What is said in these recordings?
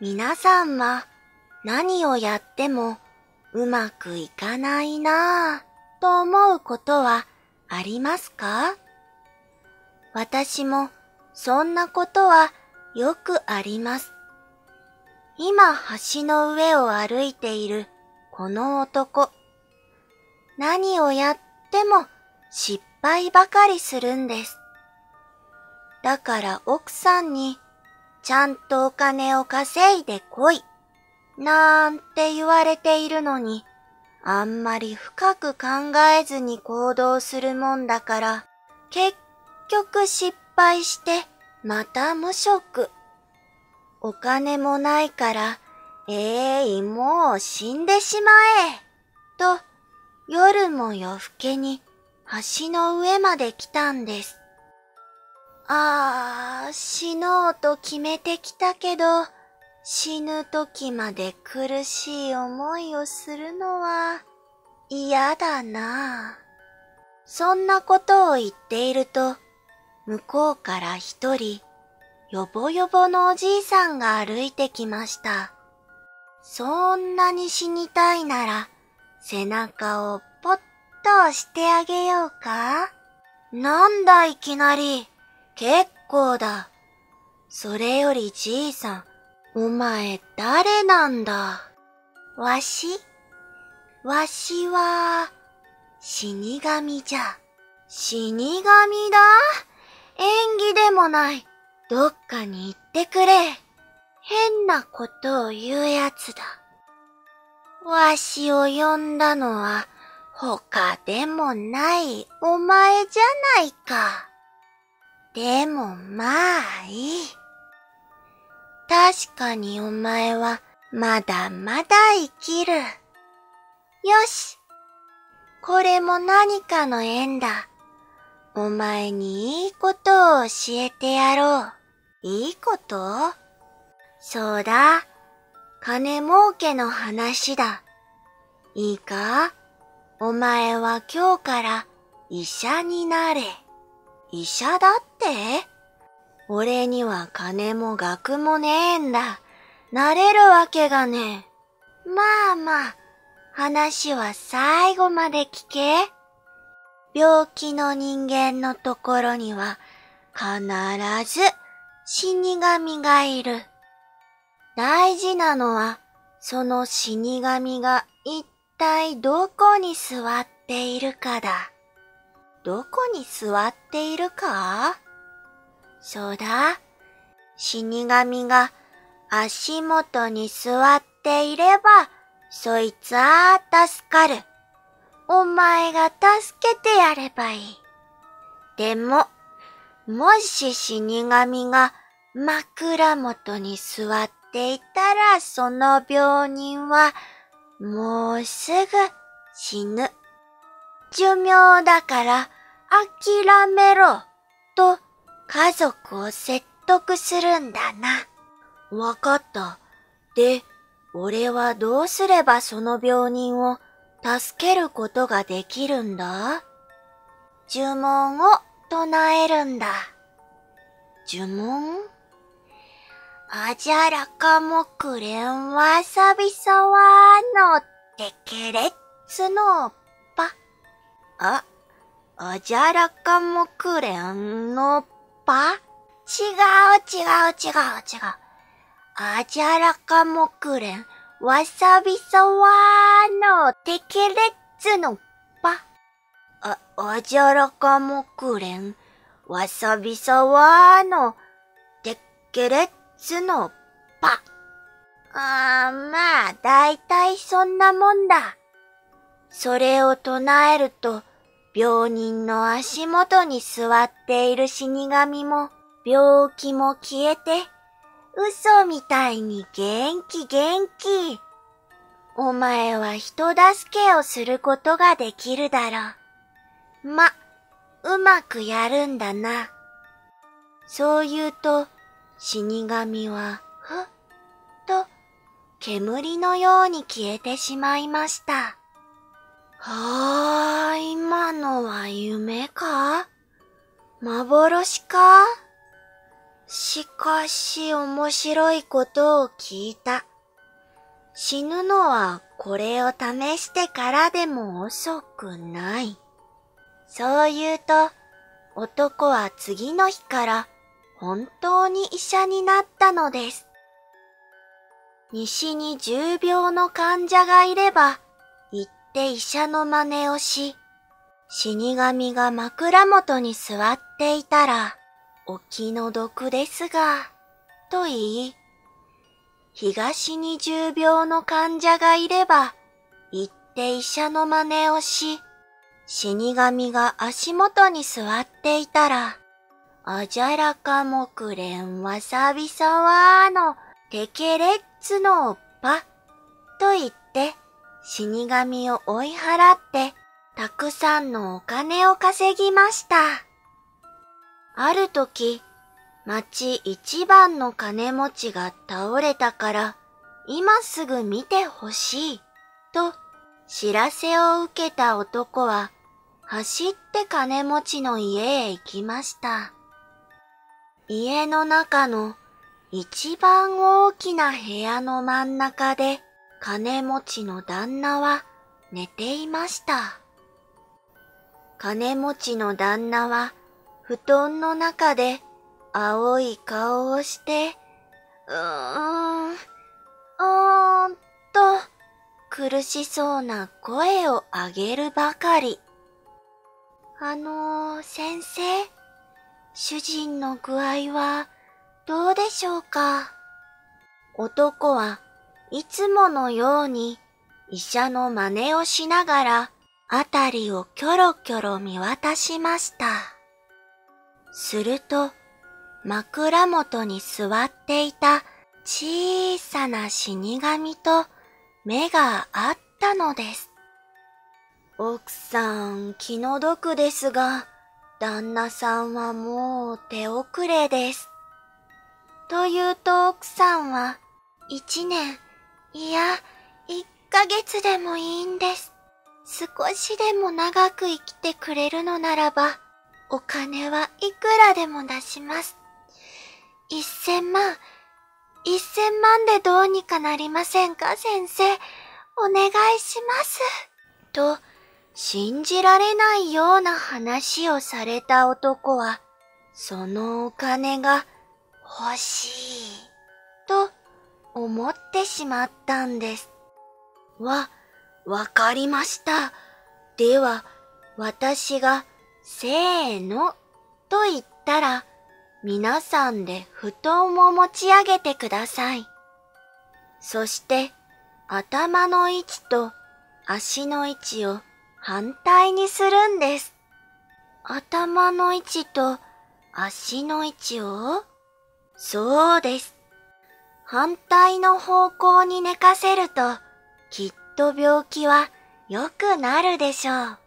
皆さんは何をやってもうまくいかないなぁと思うことはありますか？私もそんなことはよくあります。今橋の上を歩いているこの男。何をやっても失敗ばかりするんです。だから奥さんにちゃんとお金を稼いでこい。なんて言われているのに、あんまり深く考えずに行動するもんだから、結局失敗してまた無職。お金もないから、ええい、もう死んでしまえ。と、夜も夜更けに橋の上まで来たんです。ああ、死のうと決めてきたけど、死ぬ時まで苦しい思いをするのは嫌だな。そんなことを言っていると、向こうから一人、よぼよぼのおじいさんが歩いてきました。そんなに死にたいなら、背中をぽっとしてあげようか？なんだいきなり。結構だ。それよりじいさん、お前誰なんだ？わし？わしは、死神じゃ。死神だ？縁起でもない。どっかに行ってくれ。変なことを言うやつだ。わしを呼んだのは他でもないお前じゃないか。でもまあいい。確かにお前はまだまだ生きる。よし。これも何かの縁だ。お前にいいことを教えてやろう。いいこと？そうだ。金儲けの話だ。いいか？お前は今日から医者になれ。医者だって俺には金も学もねえんだ。なれるわけがねえ。まあまあ、話は最後まで聞け。病気の人間のところには必ず死神がいる。大事なのはその死神が一体どこに座っているかだ。どこに座っているか？そうだ。死神が足元に座っていれば、そいつは助かる。お前が助けてやればいい。でも、もし死神が枕元に座っていたら、その病人はもうすぐ死ぬ。寿命だから諦めろと家族を説得するんだな。わかった。で、俺はどうすればその病人を助けることができるんだ？呪文を唱えるんだ。呪文？あじゃらかもくれんわさびさわのってけれっつの。あ、あじゃらかもくれんのぱ違う違う違う違う。あじゃらかもくれんわさびさわのてけれっつのぱ。あ、あじゃらかもくれんわさびさわのてけれっつのぱ。あーまあ、だいたいそんなもんだ。それを唱えると、病人の足元に座っている死神も、病気も消えて、嘘みたいに元気元気。お前は人助けをすることができるだろう。ま、うまくやるんだな。そう言うと、死神は、ふっと、煙のように消えてしまいました。はあ、今のは夢か？幻か？しかし面白いことを聞いた。死ぬのはこれを試してからでも遅くない。そう言うと、男は次の日から本当に医者になったのです。西に重病の患者がいれば、って医者の真似をし、死神が枕元に座っていたら、お気の毒ですが、と言い、東に重病の患者がいれば、行って医者の真似をし、死神が足元に座っていたら、あじゃらかもくれんわさびさわーのてけれっつのおっぱ、と言って、死神を追い払って、たくさんのお金を稼ぎました。ある時、町一番の金持ちが倒れたから、今すぐ見てほしい、と知らせを受けた男は、走って金持ちの家へ行きました。家の中の一番大きな部屋の真ん中で金持ちの旦那は寝ていました。金持ちの旦那は布団の中で青い顔をして、うーん、うーんと苦しそうな声を上げるばかり。あのー、先生、主人の具合はどうでしょうか？男はいつものように医者の真似をしながらあたりをキョロキョロ見渡しました。すると、枕元に座っていた小さな死神と目があったのです。奥さん気の毒ですが、旦那さんはもう手遅れです。というと奥さんは、一年、いや、一ヶ月でもいいんです。少しでも長く生きてくれるのならば、お金はいくらでも出します。一千万、一千万でどうにかなりませんか先生、お願いします。と、信じられないような話をされた男は、そのお金が欲しい、思ってしまったんです。わ、わかりました。では、私が、せーの、と言ったら、皆さんで布団を持ち上げてください。そして、頭の位置と足の位置を反対にするんです。頭の位置と足の位置を？そうです。反対の方向に寝かせると、きっと病気は良くなるでしょう。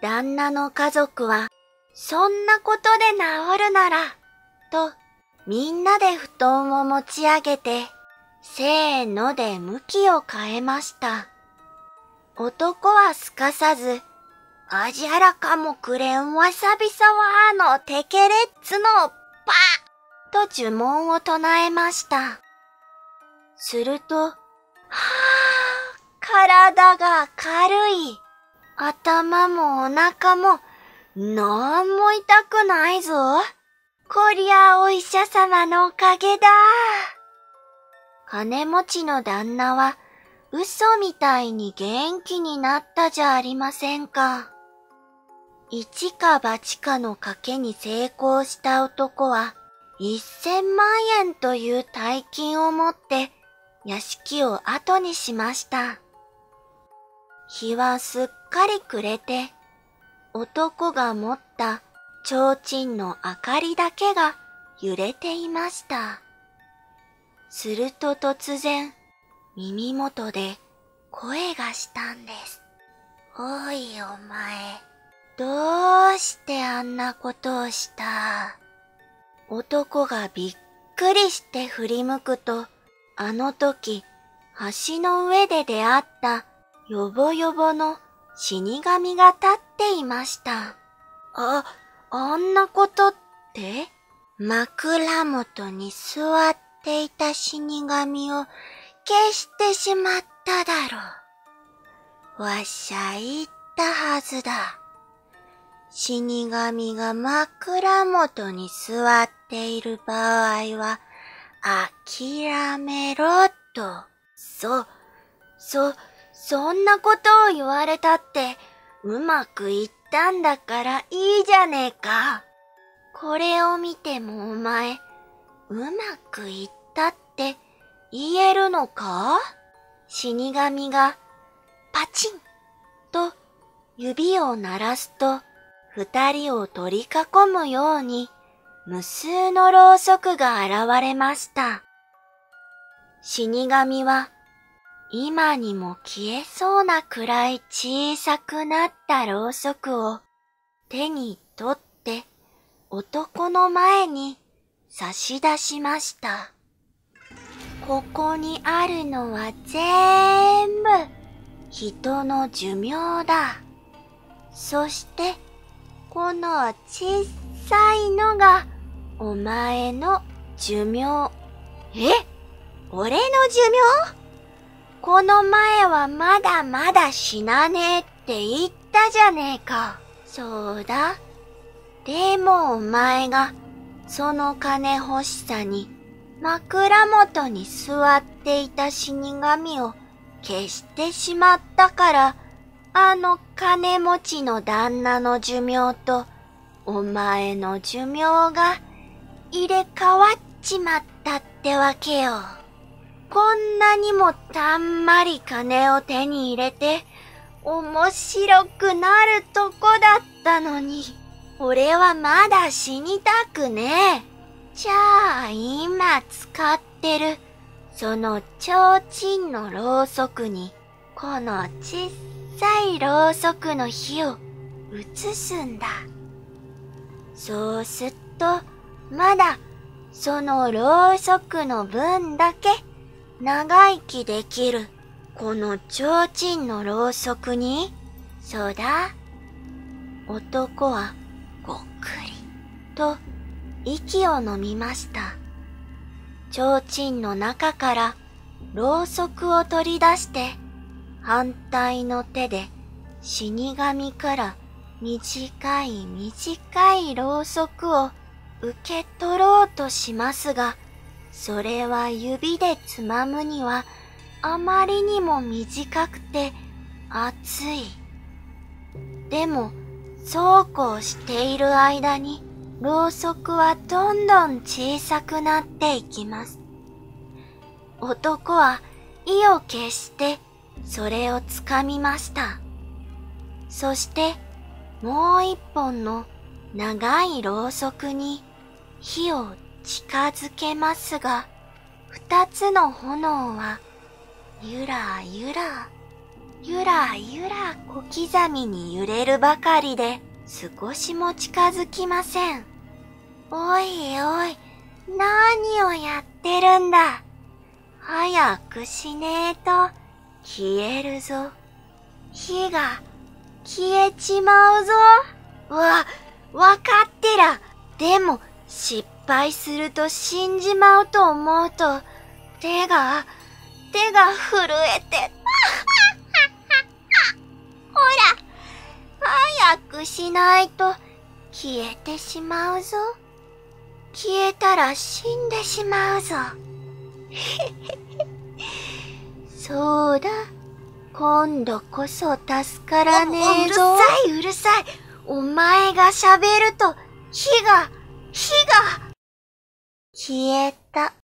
旦那の家族は、そんなことで治るなら、と、みんなで布団を持ち上げて、せーので向きを変えました。男はすかさず、あじゃらかもくれんわさびさわーのテケレッツのパーと呪文を唱えました。すると、はぁ、体が軽い。頭もお腹も、なんも痛くないぞ。こりゃお医者様のおかげだ。金持ちの旦那は、嘘みたいに元気になったじゃありませんか。一か八かの賭けに成功した男は、一千万円という大金を持って屋敷を後にしました。日はすっかり暮れて、男が持った提灯の明かりだけが揺れていました。すると突然、耳元で声がしたんです。おいお前、どうしてあんなことをした？男がびっくりして振り向くと、あの時、橋の上で出会ったよぼよぼの死神が立っていました。あ、あんなことって枕元に座っていた死神を消してしまっただろう。わしゃ言ったはずだ。死神が枕元に座っている場合は、諦めろと。そ、そ、そんなことを言われたって、うまくいったんだからいいじゃねえか。これを見てもお前、うまくいったって言えるのか？死神がパチンと指を鳴らすと、二人を取り囲むように無数のろうそくが現れました。死神は今にも消えそうなくらい小さくなったろうそくを手に取って男の前に差し出しました。ここにあるのは全部人の寿命だ。そしてこの小さいのがお前の寿命。え？俺の寿命？この前はまだまだ死なねえって言ったじゃねえか。そうだ。でもお前がその金欲しさに枕元に座っていた死神を消してしまったから、あの金持ちの旦那の寿命とお前の寿命が入れ替わっちまったってわけよ。こんなにもたんまり金を手に入れて面白くなるとこだったのに。俺はまだ死にたくねえ。じゃあ今使ってるその提灯のろうそくにこのちっさいろうそくの火を移すんだ。そうすっとまだそのろうそくの分だけ長生きできるこの提灯のろうそくにそうだ男はごっくりと息を飲みました。提灯の中からろうそくを取り出して反対の手で死神から短い短いろうそくを受け取ろうとしますが、それは指でつまむにはあまりにも短くて熱い。でもそうこうしている間に、ろうそくはどんどん小さくなっていきます。男は意を決してそれをつかみました。そしてもう一本の長いろうそくに火を近づけますが、二つの炎はゆらゆらゆらゆら小刻みに揺れるばかりで少しも近づきません。おいおい、何をやってるんだ？早くしねえと消えるぞ。火が消えちまうぞ。わ、わかってら。でも失敗すると死んじまうと思うと手が、手が震えて。早くしないと消えてしまうぞ。消えたら死んでしまうぞ。そうだ。今度こそ助からねえぞ。うるさいうるさい。お前が喋ると火が、火が、消えた。